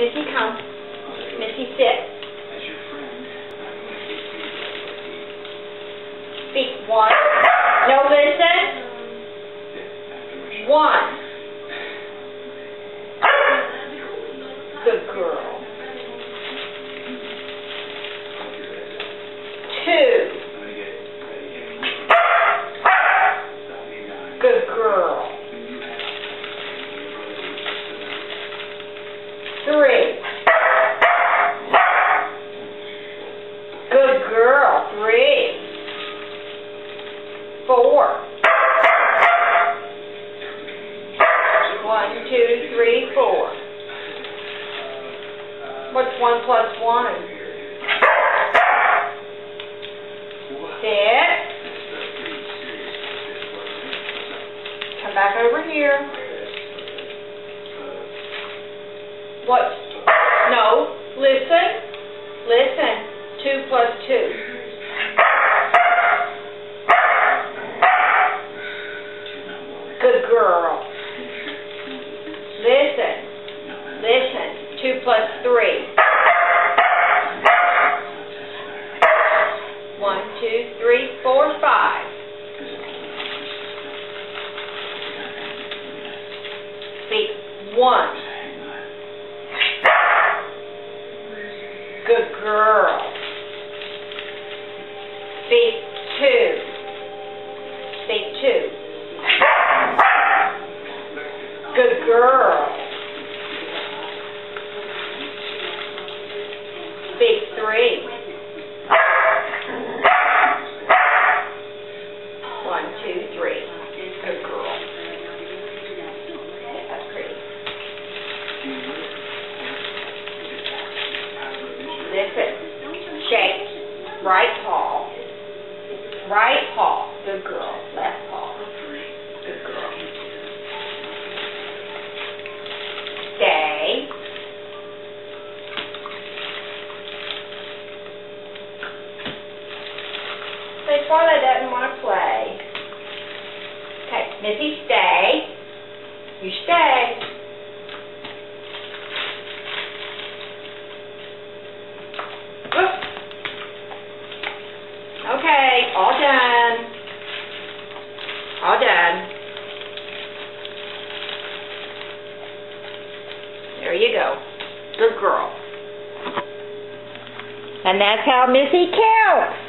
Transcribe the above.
Missy, come. Missy, sit. Speak. One. No, listen. One. Good girl. Two. Four. One, two, three, four. What's one plus one? Sit. Come back over here. What? No. Listen. Listen. Two plus two. Good girl. Listen. Listen. Two plus three. One, two, three, four, five. Speak. One. Good girl. Speak two. Speak two. Good girl. Speak three. One, two, three. Good girl. That's pretty. Listen. Shake. Right paw. Right paw. Good girl. Left paw. Good girl. Stay. Say, doesn't want to play. Okay, Missy, stay. You stay. Whoop. Okay, all done. All done. There you go. Good girl. And that's how Missy counts.